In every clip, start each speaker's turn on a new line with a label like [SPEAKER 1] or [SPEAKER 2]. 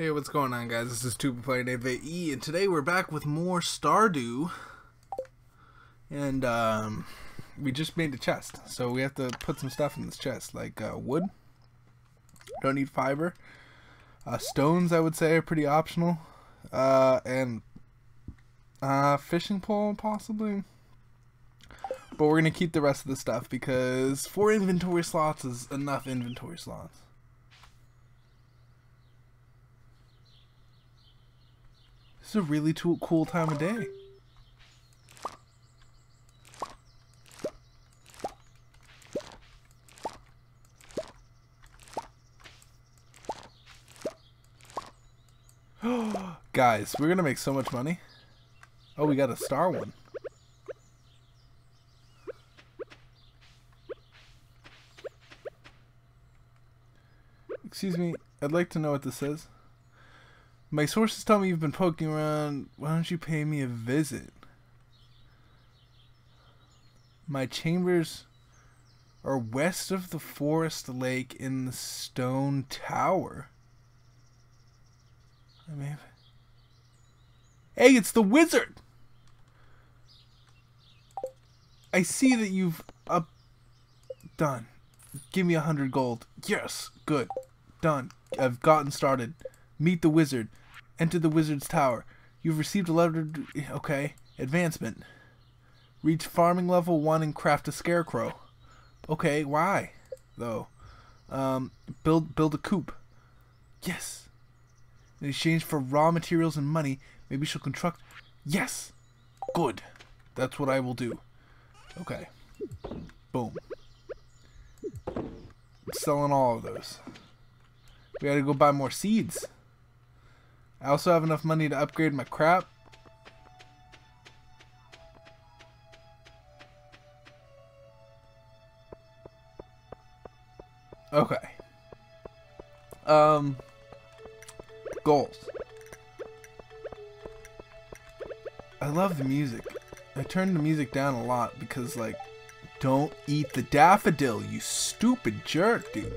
[SPEAKER 1] Hey, what's going on, guys? This is Tuba Player Dave E, and today we're back with more Stardew. And, um, we just made a chest, so we have to put some stuff in this chest, like uh, wood. Don't need fiber. Uh, stones, I would say, are pretty optional. Uh, and, uh, fishing pole, possibly. But we're going to keep the rest of the stuff because four inventory slots is enough inventory slots. Is a really cool time of day. Guys, we're gonna make so much money. Oh, we got a star one. Excuse me, I'd like to know what this says. My sources tell me you've been poking around. Why don't you pay me a visit? My chambers are west of the forest lake in the stone tower. I mean, hey, it's the wizard. I see that you've up done. Give me a hundred gold. Yes, good, done. I've gotten started. Meet the wizard. Enter the wizard's tower. You've received a letter. Okay. Advancement. Reach farming level 1 and craft a scarecrow. Okay, why? Though. Um, build build a coop. Yes. In exchange for raw materials and money, maybe she'll construct. Yes. Good. That's what I will do. Okay. Boom. I'm selling all of those. We gotta go buy more seeds. I also have enough money to upgrade my crap. Okay. Um, goals. I love the music. I turned the music down a lot because, like, don't eat the daffodil, you stupid jerk, dude.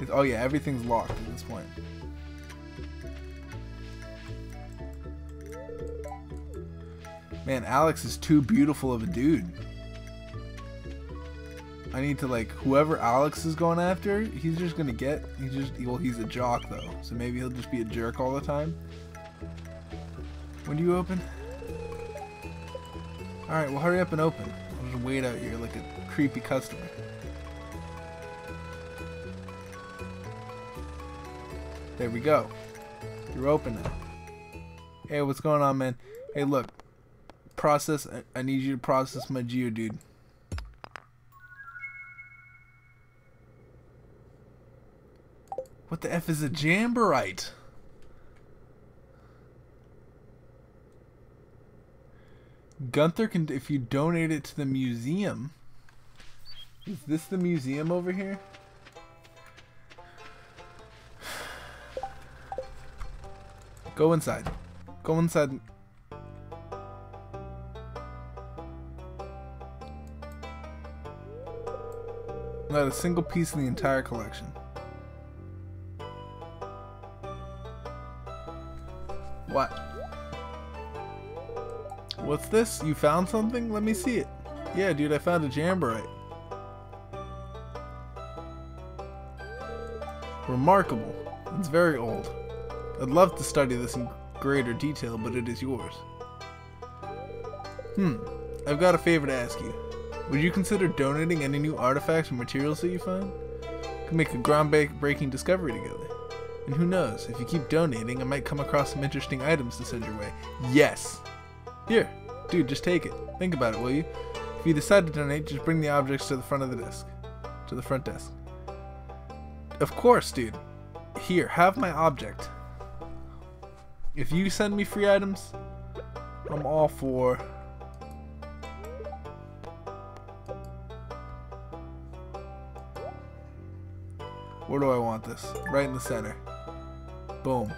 [SPEAKER 1] It's, oh yeah, everything's locked at this point. Man, Alex is too beautiful of a dude. I need to like whoever Alex is going after, he's just gonna get he's just well he's a jock though, so maybe he'll just be a jerk all the time. When do you open? Alright, well hurry up and open. I'll just wait out here like a creepy customer. There we go. You're open now. Hey, what's going on, man? Hey, look, process. I need you to process my Geodude. What the F is a Jamborite? Gunther can, if you donate it to the museum. Is this the museum over here? Go inside. Go inside Not a single piece in the entire collection. What? What's this? You found something? Let me see it. Yeah, dude, I found a Jamborite. Remarkable. It's very old. I'd love to study this in greater detail, but it is yours. Hmm. I've got a favor to ask you. Would you consider donating any new artifacts or materials that you find? Could make a groundbreaking discovery together. And who knows, if you keep donating, I might come across some interesting items to send your way. Yes! Here, dude, just take it. Think about it, will you? If you decide to donate, just bring the objects to the front of the desk. To the front desk. Of course, dude. Here, have my object. If you send me free items, I'm all for Where do I want this? Right in the center. Boom.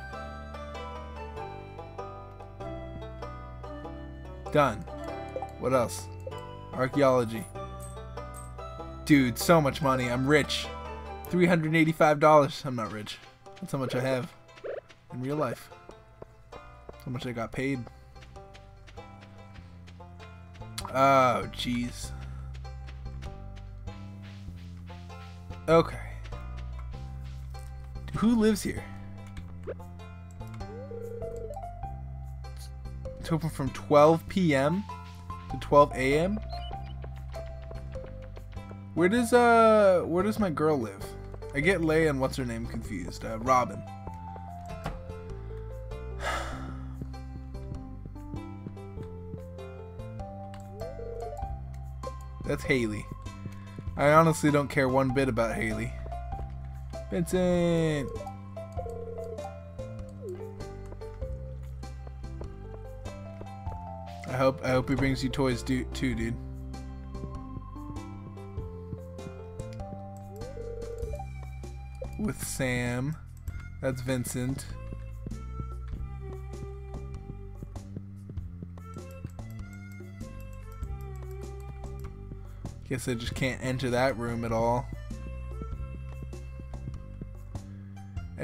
[SPEAKER 1] Done. What else? Archaeology. Dude, so much money. I'm rich. $385. I'm not rich. That's how much I have in real life. That's how much I got paid. Oh, jeez. Okay. Who lives here? It's open from 12 p.m. to 12 a.m. Where does uh where does my girl live? I get Leah and what's her name confused. Uh, Robin. That's Haley. I honestly don't care one bit about Haley. Vincent! I hope I hope he brings you toys too, dude. With Sam. That's Vincent. Guess I just can't enter that room at all.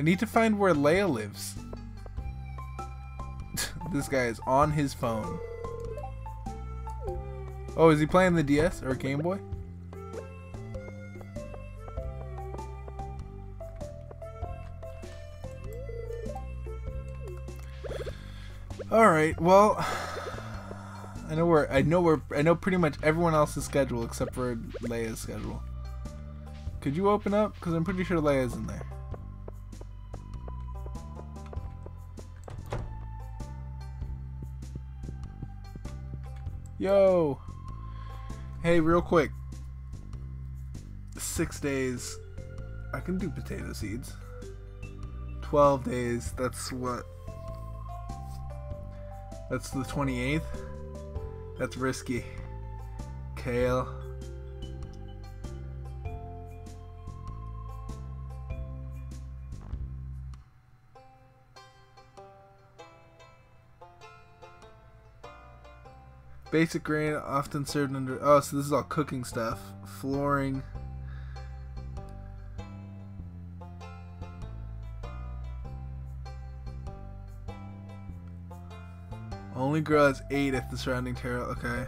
[SPEAKER 1] I need to find where Leah lives. this guy is on his phone. Oh, is he playing the DS or Game Boy? All right. Well, I know where I know where I know pretty much everyone else's schedule except for Leah's schedule. Could you open up? Because I'm pretty sure Leah's in there. Yo! Hey, real quick. Six days. I can do potato seeds. Twelve days. That's what? That's the 28th. That's risky. Kale. Basic grain often served under. Oh, so this is all cooking stuff. Flooring. Only girl has eight if the surrounding tarot. Okay.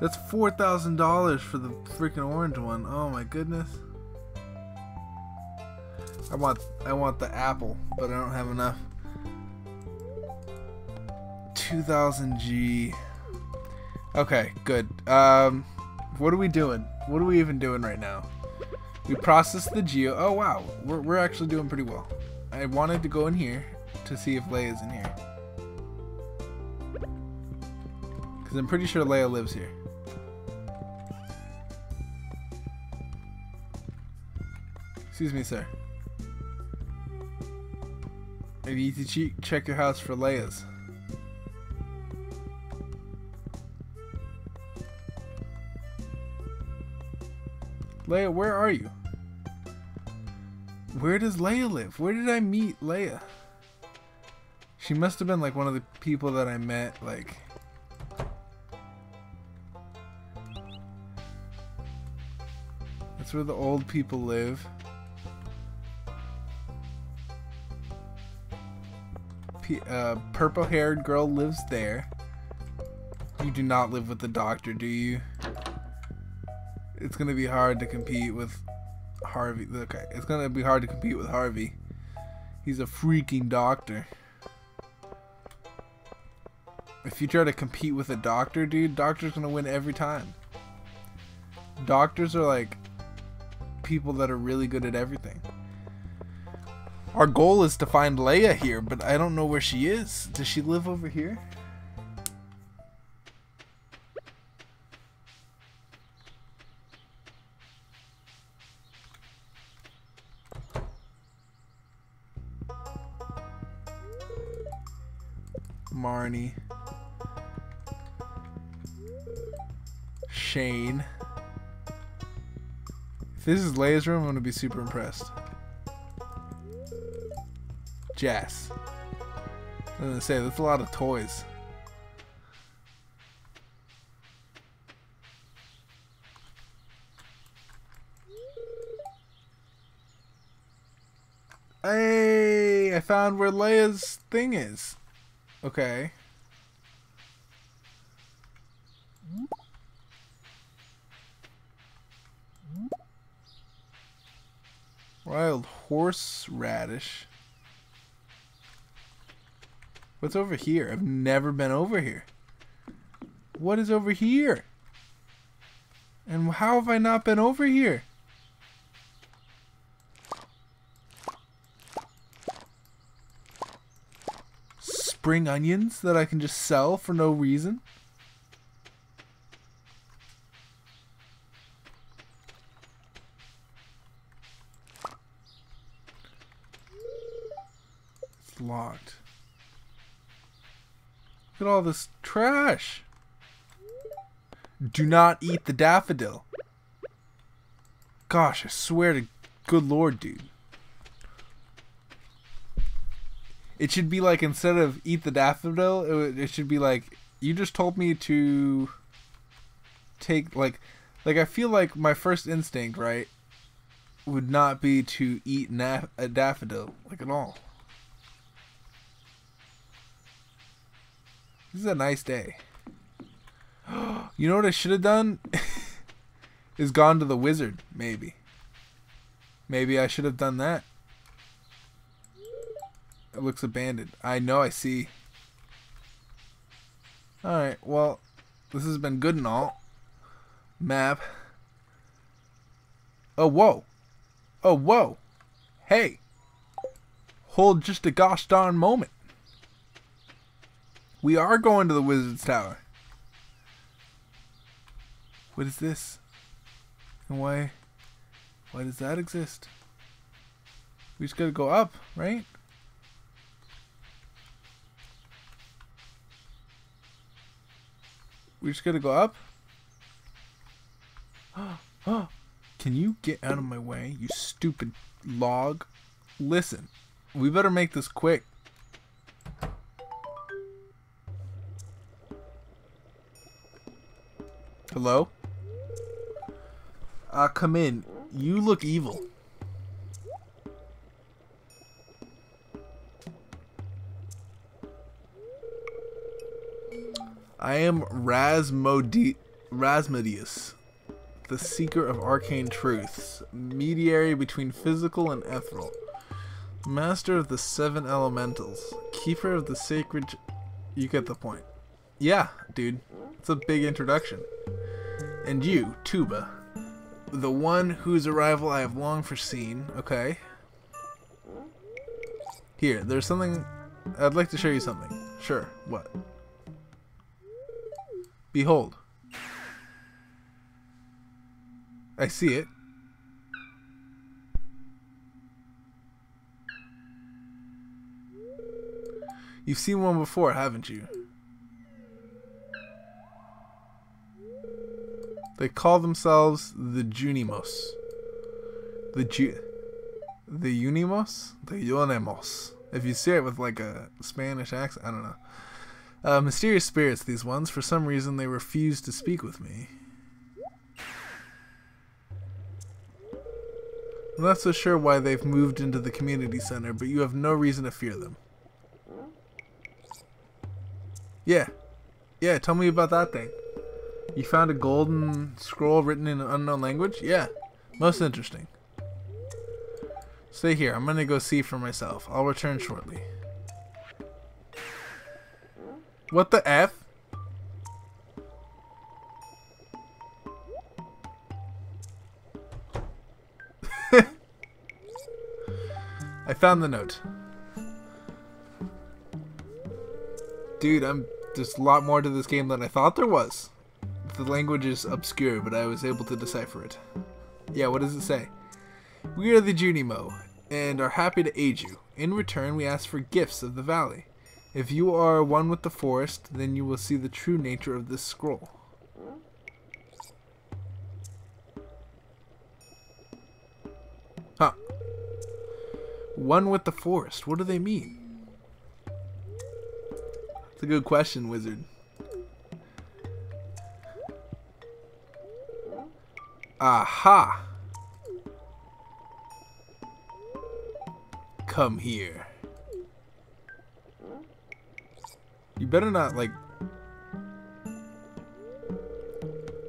[SPEAKER 1] That's four thousand dollars for the freaking orange one. Oh my goodness. I want I want the apple, but I don't have enough. 2000 G. Okay, good. Um, what are we doing? What are we even doing right now? We processed the geo. Oh wow, we're we're actually doing pretty well. I wanted to go in here to see if Leah's in here. Because I'm pretty sure Leah lives here. Excuse me, sir. I need to check your house for Leah's. Leah, where are you? Where does Leah live? Where did I meet Leah? She must have been like one of the people that I met, like... That's where the old people live. Uh, purple-haired girl lives there. You do not live with the doctor, do you? It's gonna be hard to compete with Harvey. Okay, it's gonna be hard to compete with Harvey. He's a freaking doctor. If you try to compete with a doctor, dude, doctor's gonna win every time. Doctors are like people that are really good at everything. Our goal is to find Leah here, but I don't know where she is. Does she live over here? Marnie. Shane. If this is Leah's room, I'm going to be super impressed. Jas. I was gonna say, there's a lot of toys. Hey, I found where Leah's thing is. Okay. Wild horseradish. What's over here? I've never been over here. What is over here? And how have I not been over here? Spring onions that I can just sell for no reason? It's Look at all this trash. Do not eat the daffodil. Gosh, I swear to good lord, dude. It should be like instead of eat the daffodil, it, it should be like you just told me to take like like I feel like my first instinct, right, would not be to eat na- a daffodil like at all. This is a nice day. You know what I should have done? is gone to the wizard, maybe. Maybe I should have done that. It looks abandoned. I know, I see. Alright, well, this has been good and all. Map. Oh, whoa. Oh, whoa. Hey. Hold just a gosh darn moment. We are going to the wizard's tower. What is this? And why why does that exist? We just gotta go up, right? We just gotta go up? Can you get out of my way, you stupid log? Listen, we better make this quick. Hello? Uh, come in. You look evil. I am Rasmodi- Rasmodius, the seeker of arcane truths, mediary between physical and ethereal, master of the seven elementals, keeper of the sacred. You get the point. Yeah, dude. It's a big introduction. And you, Tuba, the one whose arrival I have long foreseen, okay? Here, there's something. I'd like to show you something. Sure, what? Behold. I see it. You've seen one before, haven't you? They call themselves the Junimos. The Ju- the Unimos? The Unimos. If you say it with like a Spanish accent, I don't know. Uh, mysterious spirits, these ones. For some reason, they refuse to speak with me. I'm not so sure why they've moved into the community center, but you have no reason to fear them. Yeah. Yeah, tell me about that thing. You found a golden scroll written in an unknown language? Yeah. Most interesting. Stay here. I'm gonna go see for myself. I'll return shortly. What the F? I found the note. Dude, I'm there's a lot more to this game than I thought there was. The language is obscure, but I was able to decipher it. Yeah, what does it say? We are the Junimo, and are happy to aid you. In return, we ask for gifts of the valley. If you are one with the forest, then you will see the true nature of this scroll. Huh. One with the forest. What do they mean? It's a good question, wizard. Aha! Come here. You better not, like...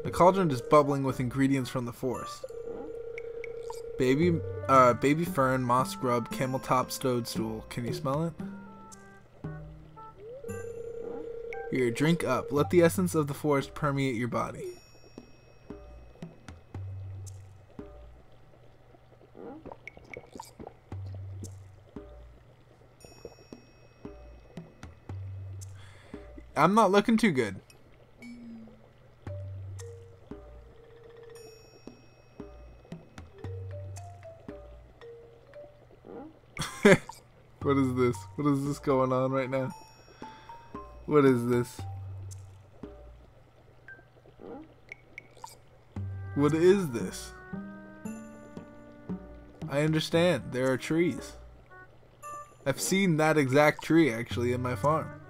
[SPEAKER 1] The cauldron is bubbling with ingredients from the forest. Baby, uh, baby fern, moss grub, camel top, toadstool. Can you smell it? Here, drink up. Let the essence of the forest permeate your body. I'm not looking too good. what is this? What is this going on right now? What is this? What is this? I understand. There are trees. I've seen that exact tree actually in my farm.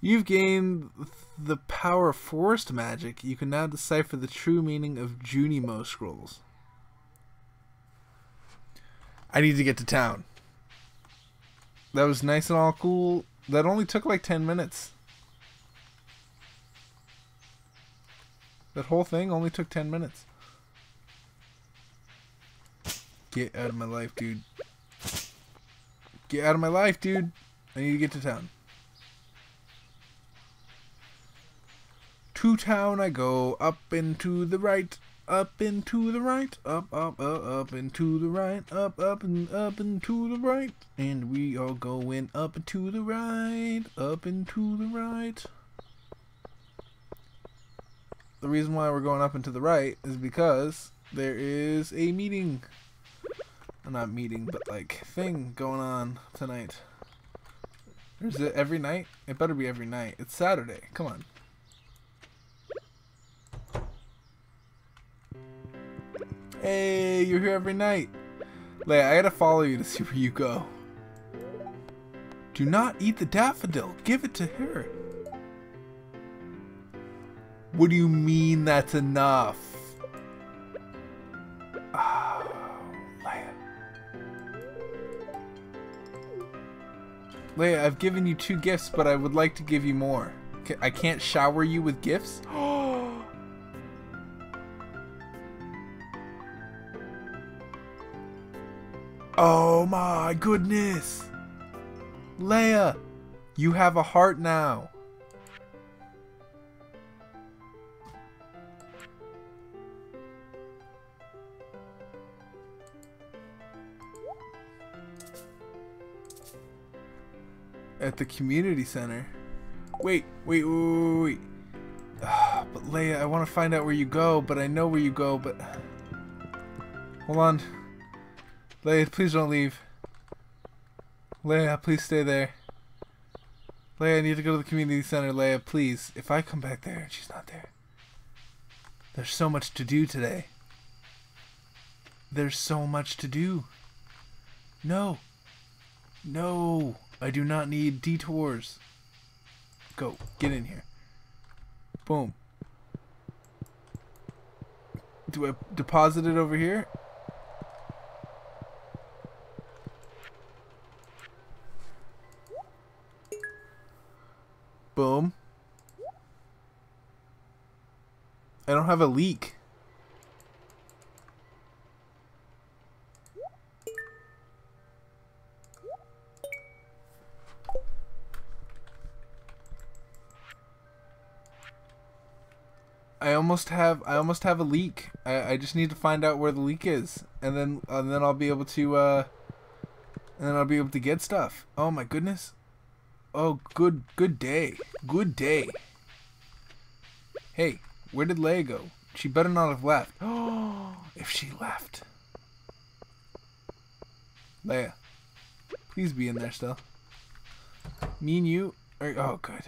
[SPEAKER 1] You've gained the power of forest magic. You can now decipher the true meaning of Junimo scrolls. I need to get to town. That was nice and all cool. That only took like 10 minutes. That whole thing only took 10 minutes. Get out of my life, dude. Get out of my life, dude. I need to get to town. To town I go, up into the right, up into the right, up, up, up, up into the right, up, up and up into the right, and we are going up and to the right, up into the right. The reason why we're going up into the right is because there is a meeting, not meeting, but like thing going on tonight. Is it every night? It better be every night. It's Saturday. Come on. Hey, you're here every night. Leah, I gotta follow you to see where you go. Do not eat the daffodil. Give it to her. What do you mean that's enough? Oh, Leah. Leah, I've given you two gifts, but I would like to give you more. I can't shower you with gifts? Oh, my goodness! Leah, you have a heart now. At the community center. Wait, wait, wait, wait. Uh, but Leah, I want to find out where you go, but I know where you go, but... Hold on. Leah, please don't leave. Leah, please stay there. Leah, I need to go to the community center. Leah, please. If I come back there and she's not there. There's so much to do today. There's so much to do. No. No. I do not need detours. Go. Get in here. Boom. Do I deposit it over here? Boom. I don't have a leak. I almost have I almost have a leak. I, I just need to find out where the leak is, and then and then I'll be able to uh, and then I'll be able to get stuff. Oh my goodness! Oh, good, good day. Good day. Hey, where did Leah go? She better not have left. Oh, if she left. Leah, please be in there still. Me and you are, oh, good.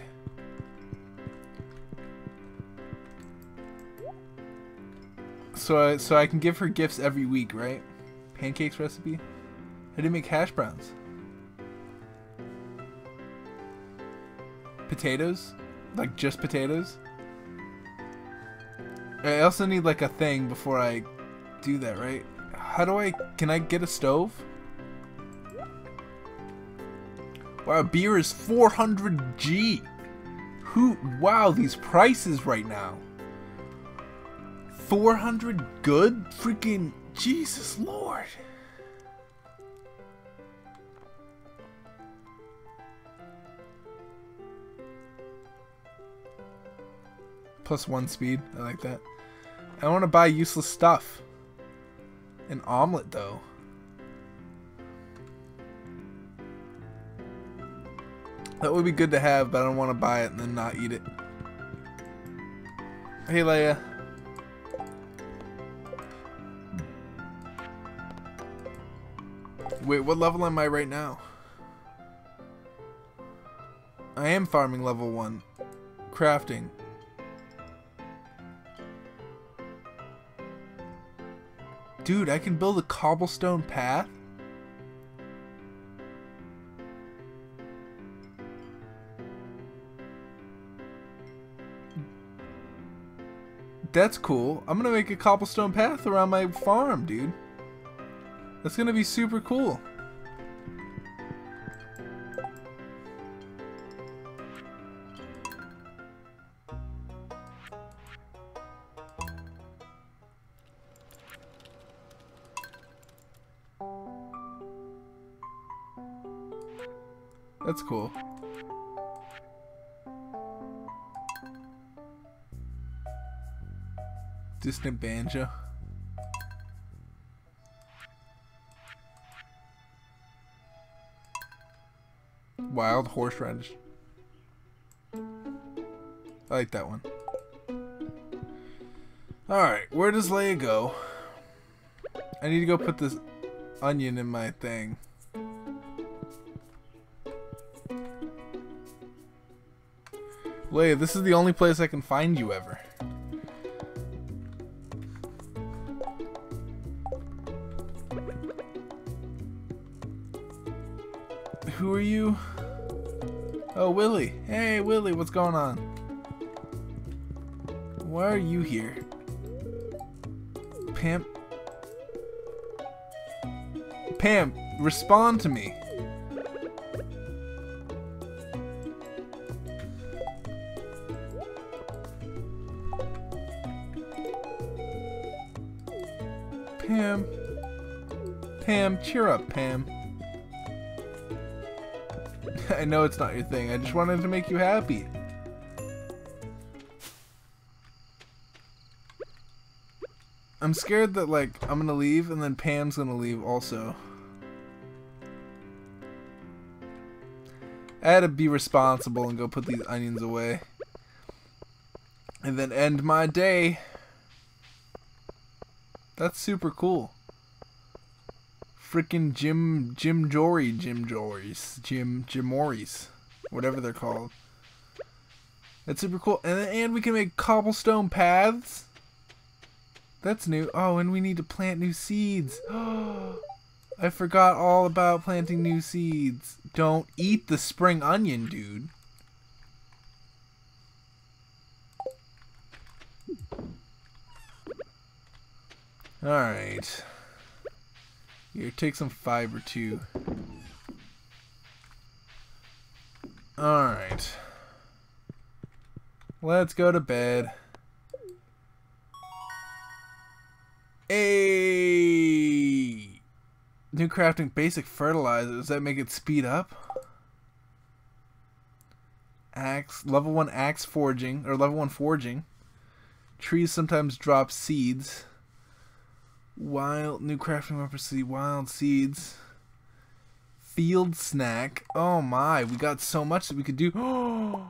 [SPEAKER 1] So I, so I can give her gifts every week, right? Pancakes recipe? I didn't make hash browns. Potatoes? Like just potatoes? I also need like a thing before I do that, right? How do I... Can I get a stove? Wow, beer is 400G. Who... Wow, these prices right now. 400 good? Freaking... Jesus Lord. Plus one speed. I like that. I want to buy useless stuff. An omelet, though. That would be good to have, but I don't want to buy it and then not eat it. Hey, Leah. Wait, what level am I right now? I am farming level 1. Crafting. Dude, I can build a cobblestone path? That's cool. I'm gonna make a cobblestone path around my farm, dude. That's gonna be super cool. Banjo. Wild horseradish. I like that one. Alright, where does Leah go? I need to go put this onion in my thing. Leah, this is the only place I can find you ever. Are you? Oh, Willy. Hey, Willy, what's going on? Why are you here? Pam? Pam, respond to me. Pam. Pam, cheer up, Pam. I know it's not your thing. I just wanted to make you happy. I'm scared that, like, I'm gonna leave and then Pam's gonna leave also. I had to be responsible and go put these onions away. And then end my day. That's super cool. Freaking Jim Jim Jory Jim Jories Jim Jimoris whatever they're called. That's super cool. And and we can make cobblestone paths. That's new. Oh, and we need to plant new seeds. I forgot all about planting new seeds. Don't eat the spring onion, dude. Alright. Here, take some fiber too. Alright. Let's go to bed. A New crafting basic fertilizer. Does that make it speed up? Axe. Level 1 axe forging. Or level 1 forging. Trees sometimes drop seeds. Wild new crafting weapon wild seeds. Field snack. Oh my, we got so much that we could do.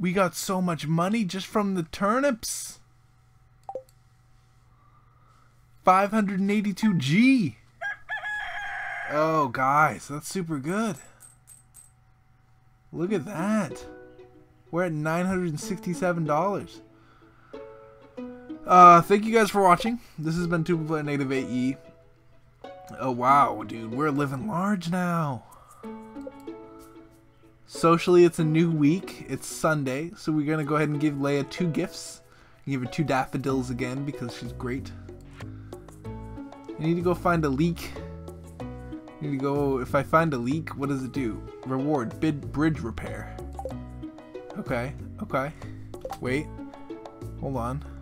[SPEAKER 1] we got so much money just from the turnips. 582G. Oh, guys, that's super good. Look at that. We're at $967. Uh, thank you guys for watching. This has been Tuba Native AE. Oh, wow, dude. We're living large now. Socially, it's a new week. It's Sunday, so we're gonna go ahead and give Leah two gifts. Give her two daffodils again because she's great. I need to go find a leak. I need to go. If I find a leak, what does it do? Reward bid bridge repair. Okay. Okay. Wait. Hold on.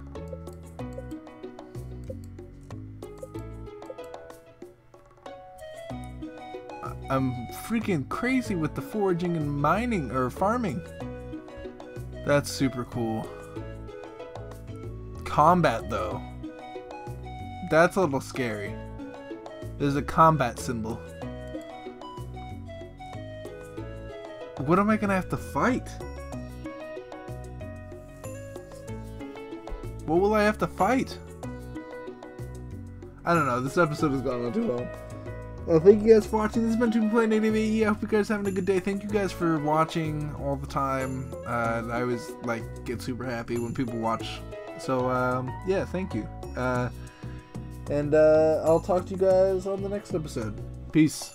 [SPEAKER 1] I'm freaking crazy with the foraging and mining or farming. That's super cool. Combat though. That's a little scary. There's a combat symbol. What am I gonna have to fight? What will I have to fight? I don't know. This episode has gone on too long. Well, thank you guys for watching. This has been Two Play Native. I hope you guys are having a good day. Thank you guys for watching all the time. Uh, I always like get super happy when people watch. So um, yeah, thank you. Uh, and uh, I'll talk to you guys on the next episode. Peace.